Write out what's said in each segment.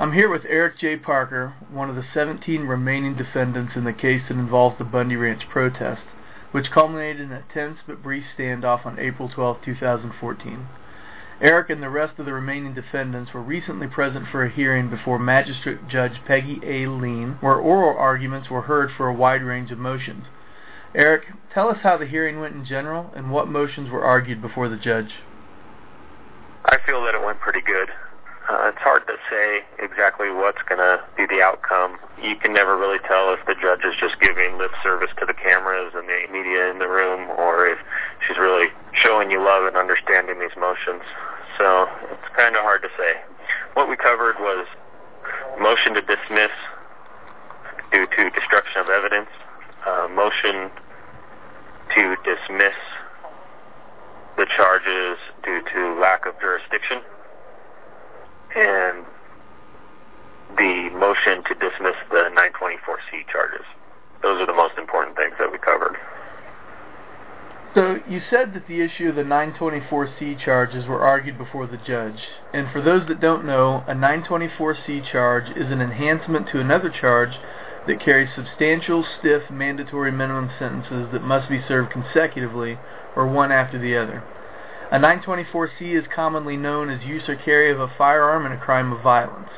I'm here with Eric J. Parker, one of the 17 remaining defendants in the case that involves the Bundy Ranch protest, which culminated in a tense but brief standoff on April 12, 2014. Eric and the rest of the remaining defendants were recently present for a hearing before Magistrate Judge Peggy A. Leen, where oral arguments were heard for a wide range of motions. Eric, tell us how the hearing went in general and what motions were argued before the judge. I feel that it went pretty good. Uh, it's hard to say exactly what's going to be the outcome. You can never really tell if the judge is just giving lip service to the cameras and the media in the room or if she's really showing you love and understanding these motions. So it's kind of hard to say. What we covered was motion to dismiss due to destruction of evidence, uh, motion to dismiss the charges due to lack of jurisdiction and the motion to dismiss the 924C charges. Those are the most important things that we covered. So you said that the issue of the 924C charges were argued before the judge. And for those that don't know, a 924C charge is an enhancement to another charge that carries substantial, stiff, mandatory minimum sentences that must be served consecutively or one after the other. A 924C is commonly known as use or carry of a firearm in a crime of violence.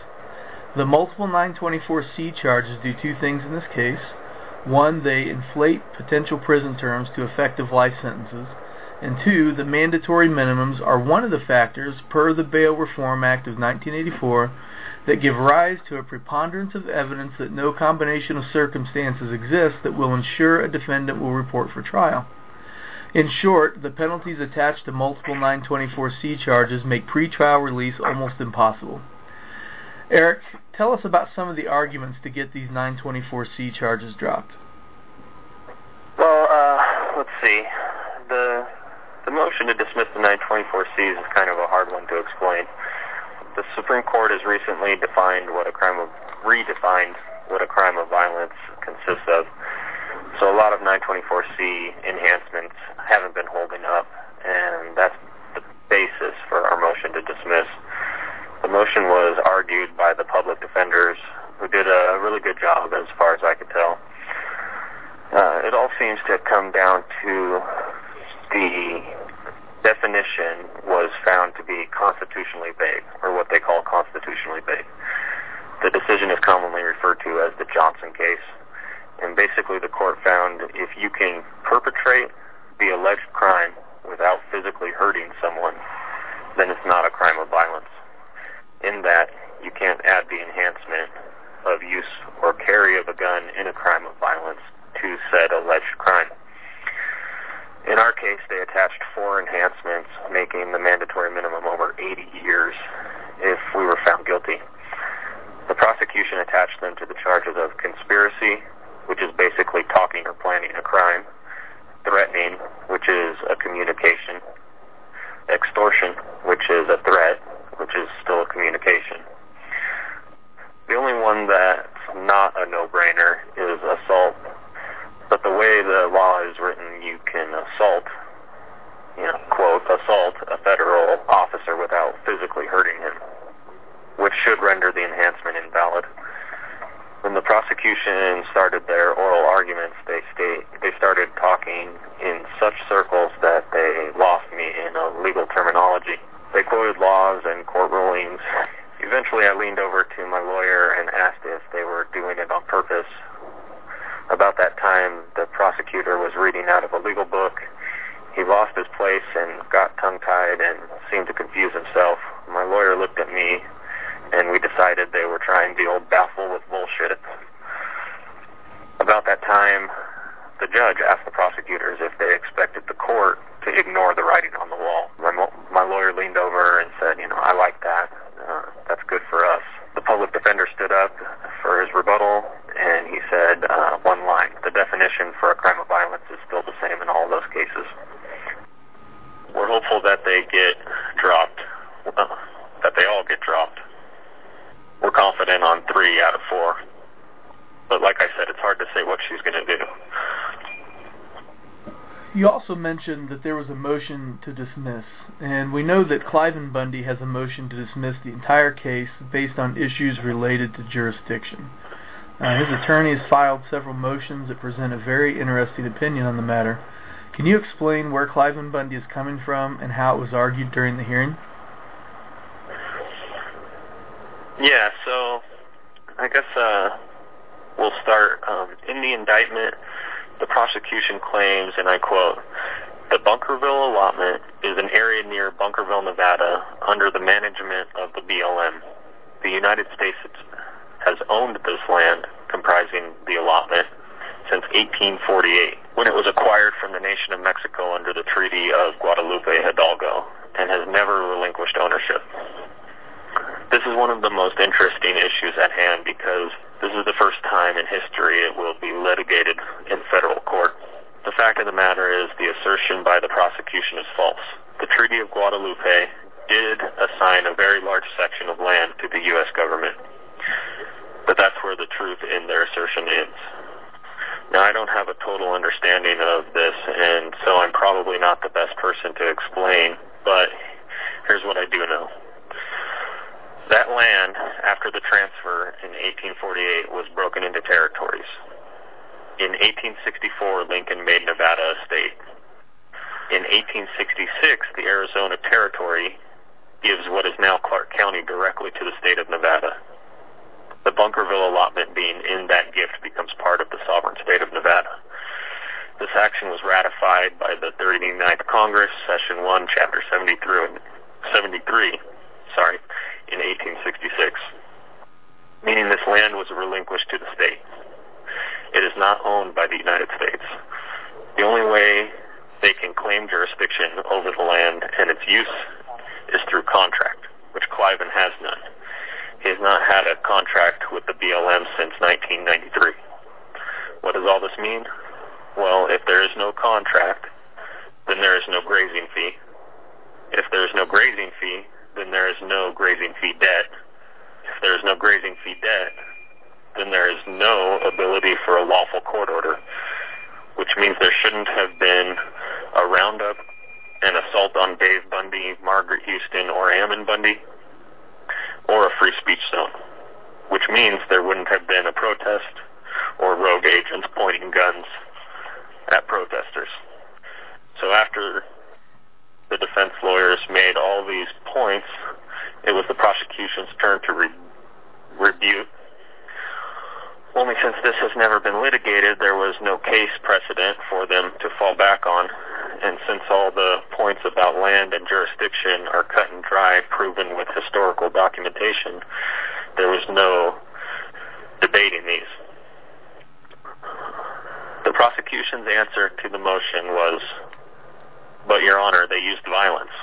The multiple 924C charges do two things in this case. One, they inflate potential prison terms to effective life sentences. And two, the mandatory minimums are one of the factors, per the Bail Reform Act of 1984, that give rise to a preponderance of evidence that no combination of circumstances exists that will ensure a defendant will report for trial. In short, the penalties attached to multiple 924C charges make pretrial release almost impossible. Eric, tell us about some of the arguments to get these 924C charges dropped. Well, uh, let's see. The the motion to dismiss the 924Cs is kind of a hard one to explain. The Supreme Court has recently defined what a crime of redefined what a crime of violence consists of. So a lot of 924C enhancements haven't been holding up, and that's the basis for our motion to dismiss. The motion was argued by the public defenders, who did a really good job as far as I could tell. Uh, it all seems to have come down to the definition was found to be constitutionally vague, or what they call constitutionally vague. The decision is commonly referred to as the Johnson case. And basically, the court found if you can perpetrate the alleged crime without physically hurting someone, then it's not a crime of violence. In that, you can't add the enhancement of use or carry of a gun in a crime of violence to said alleged crime. In our case, they attached four enhancements, making the mandatory minimum over 80 years if we were found guilty. The prosecution attached them to the charges of conspiracy, which is basically talking or planning a crime, threatening, which is a communication, extortion, which is a threat, which is still a communication. The only one that's not a no-brainer is assault. But the way the law is written, you can assault, you know, quote, assault a federal officer without physically hurting him, which should render the enhancement invalid when the prosecution started their oral arguments, they state they started talking in such circles that they lost me in a legal terminology. They quoted laws and court rulings. Eventually, I leaned over to my lawyer and asked if they were doing it on purpose. About that time, the prosecutor was reading out of a legal book. He lost his place and got tongue-tied and seemed to confuse himself. My lawyer looked at me and we decided they were trying the old baffle with bullshit. About that time, the judge asked the prosecutors if they expected the court to ignore the writing on the wall. My, my lawyer leaned over and said, you know, I like that. Uh, that's good for us. The public defender stood up for his rebuttal, and he said uh, one line. The definition for a crime of violence is still the same in all those cases. We're hopeful that they get dropped, uh, that they all get confident on three out of four. But like I said, it's hard to say what she's going to do. You also mentioned that there was a motion to dismiss, and we know that Cliven Bundy has a motion to dismiss the entire case based on issues related to jurisdiction. Uh, his attorney has filed several motions that present a very interesting opinion on the matter. Can you explain where Cliven Bundy is coming from and how it was argued during the hearing? Yeah, so I guess uh, we'll start. Um, in the indictment, the prosecution claims, and I quote, the Bunkerville allotment is an area near Bunkerville, Nevada, under the management of the BLM. The United States has owned this land comprising the allotment since 1848, when it was acquired from the nation of Mexico under the Treaty of Guadalupe Hidalgo, and has never relinquished ownership. This is one of the most interesting issues at hand because this is the first time in history it will be litigated in federal court. The fact of the matter is the assertion by the prosecution is false. The Treaty of Guadalupe did assign a very large section of land to the U.S. government, but that's where the truth in their assertion ends. Now, I don't have a total understanding of this, and so I'm probably not the best person to explain, but here's what I do know. That land, after the transfer in 1848, was broken into territories. In 1864, Lincoln made Nevada a state. In 1866, the Arizona Territory gives what is now Clark County directly to the state of Nevada. The Bunkerville allotment being in that gift becomes part of the sovereign state of Nevada. This action was ratified by the 39th Congress, Session 1, Chapter 73, 73 sorry, in 1866, meaning this land was relinquished to the state. It is not owned by the United States. The only way they can claim jurisdiction over the land and its use is through contract, which Cliven has none. He has not had a contract with the BLM since 1993. What does all this mean? Well, if there is no contract, then there is no grazing fee. If there is no grazing fee, then there is no grazing fee debt. If there is no grazing fee debt, then there is no ability for a lawful court order, which means there shouldn't have been a roundup, an assault on Dave Bundy, Margaret Houston, or Ammon Bundy, or a free speech zone, which means there wouldn't have been a protest or rogue agents pointing guns at protesters. So after the defense lawyers made all these points, it was the prosecution's turn to re- rebut. Only since this has never been litigated, there was no case precedent for them to fall back on. And since all the points about land and jurisdiction are cut and dry, proven with historical documentation, there was no debating these. The prosecution's answer to the motion was but, Your Honor, they used violence.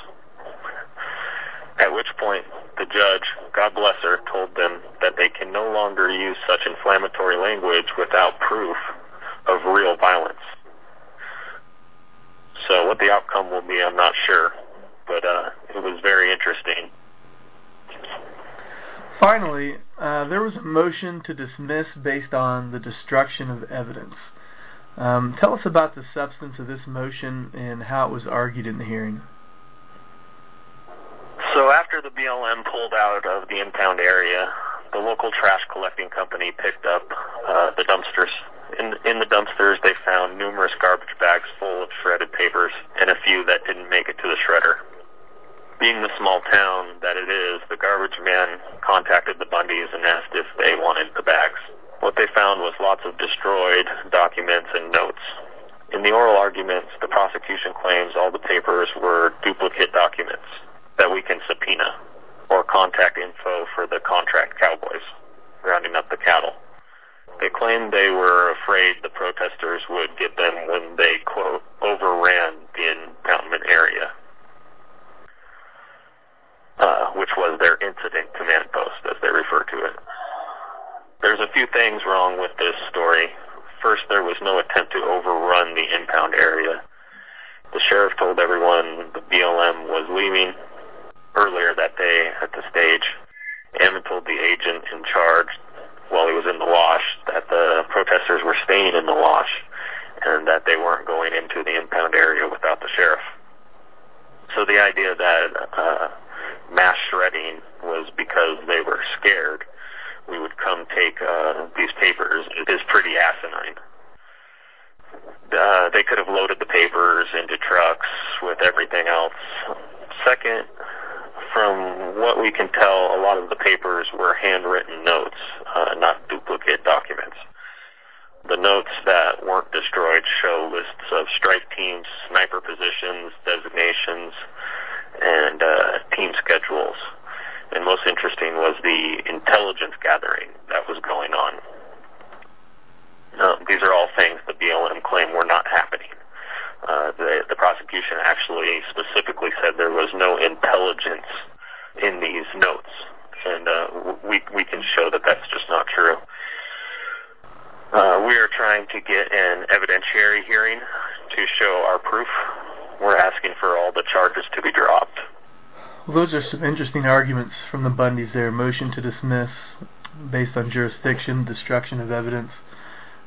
At which point, the judge, God bless her, told them that they can no longer use such inflammatory language without proof of real violence. So, what the outcome will be, I'm not sure, but uh, it was very interesting. Finally, uh, there was a motion to dismiss based on the destruction of evidence. Um, tell us about the substance of this motion and how it was argued in the hearing. So after the BLM pulled out of the impound area, the local trash collecting company picked up uh, the dumpsters. In, in the dumpsters, they found numerous garbage bags full of shredded papers and a few that didn't make it to the shredder. Being the small town that it is, the garbage man contacted the Bundys and asked if they wanted the bags. What they found was lots of destroyed documents and notes. In the oral arguments, the prosecution claims all the papers were duplicate documents that we can subpoena or contact info for the contract cowboys rounding up the cattle. They claimed they were afraid the protesters would get them when they, quote, overran the impoundment area, uh, which was their incident command post, as they refer to it. There's a few things wrong with this story. First, there was no attempt to overrun the impound area. The sheriff told everyone the BLM was leaving earlier that day at the stage. Ammon told the agent in charge while he was in the wash that the protesters were staying in the wash and that they weren't going into the impound area without the sheriff. So the idea that uh, mass shredding was because they were scared these papers is pretty asinine. Uh, they could have loaded the papers into trucks with everything else. Second, from what we can tell, a lot of the papers were handwritten notes, uh, not duplicate documents. The notes that weren't destroyed show lists of strike teams, sniper positions, designations, and uh, team schedules. And most interesting was the intelligence gathering that was going on. These are all things the BLM claim were not happening. Uh, the, the prosecution actually specifically said there was no intelligence in these notes, and uh, we we can show that that's just not true. Uh, we are trying to get an evidentiary hearing to show our proof. We're asking for all the charges to be dropped. Well, those are some interesting arguments from the Bundys there. Motion to dismiss based on jurisdiction, destruction of evidence,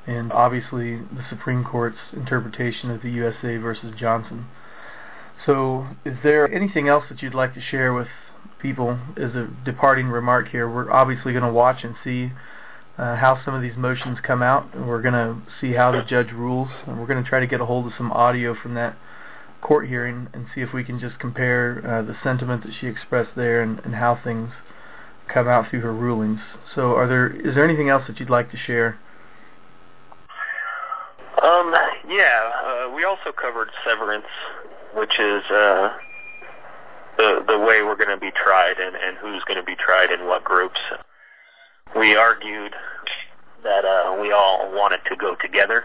and obviously the Supreme Court's interpretation of the USA versus Johnson. So, is there anything else that you'd like to share with people as a departing remark here? We're obviously going to watch and see uh, how some of these motions come out, and we're going to see how the judge rules, and we're going to try to get a hold of some audio from that court hearing and see if we can just compare uh, the sentiment that she expressed there and, and how things come out through her rulings. So, are there is there anything else that you'd like to share? Um, yeah, uh, we also covered severance, which is uh, the the way we're going to be tried and and who's going to be tried in what groups. We argued that uh, we all wanted to go together,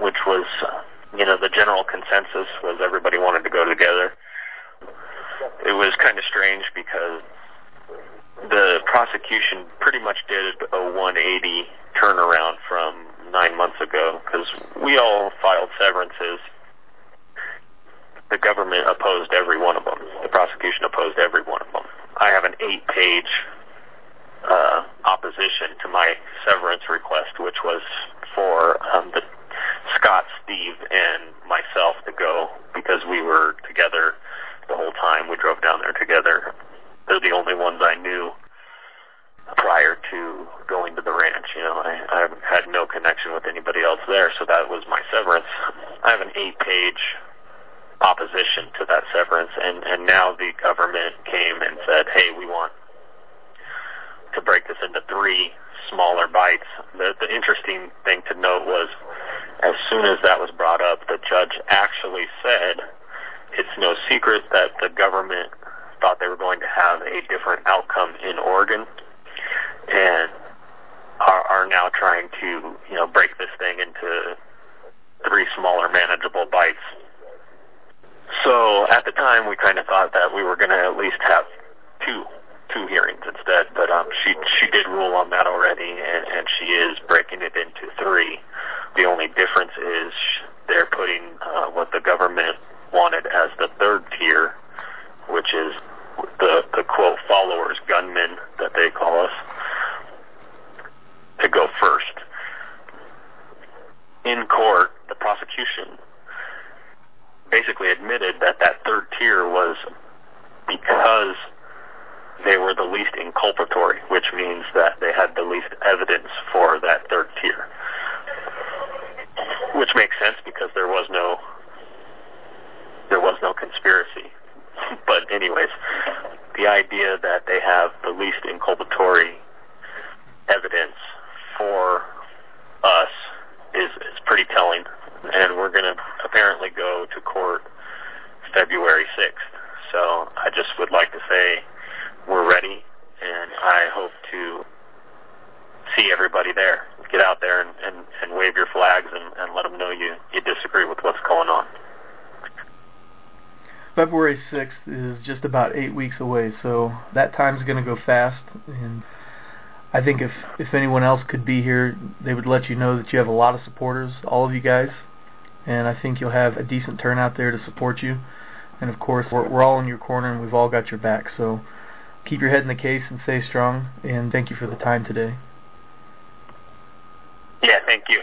which was, you know, the general consensus was everybody wanted to go together. It was kind of strange because the prosecution pretty much did a 180 turnaround from nine months ago because we all filed severances. The government opposed every one of them. The prosecution opposed every one of them. I have an eight-page uh, opposition to my severance request, which was for um, the Scott, Steve, and myself to go because we were together the whole time. We drove down there together. They're the only ones I knew prior to going to the ranch. You know, I, I had no connection with anybody else there, so that was my severance. I have an eight-page opposition to that severance, and and now the government came and said, "Hey, we want to break this into three smaller bites." The the interesting thing to note was, as soon as that was brought up, the judge actually said, "It's no secret that the government." thought they were going to have a different outcome in Oregon and are, are now trying to you know break this thing into three smaller manageable bites. So at the time, we kind of thought that we were going to at least have two two hearings instead, but um, she she did rule on that already, and, and she is breaking it into three. The only difference is they're putting uh, what the government wanted as the third tier, which is the the quote followers, gunmen that they call us to go first. In court, the prosecution basically admitted that that third tier was because they were the least inculpatory, which means that they had the least evidence for that third tier. Which makes sense because there was no there was no conspiracy. But the idea that they have the least inculpatory evidence for us is is pretty telling, and we're going to apparently go to court February 6th. So I just would like to say we're ready, and I hope to see everybody there. Get out there and, and, and wave your flags and, and let them know you, you disagree with what's going on. February 6th is just about eight weeks away, so that time's going to go fast, and I think if if anyone else could be here, they would let you know that you have a lot of supporters, all of you guys, and I think you'll have a decent turnout there to support you. And of course, we're, we're all in your corner, and we've all got your back. So keep your head in the case and stay strong. And thank you for the time today. Yeah, thank you.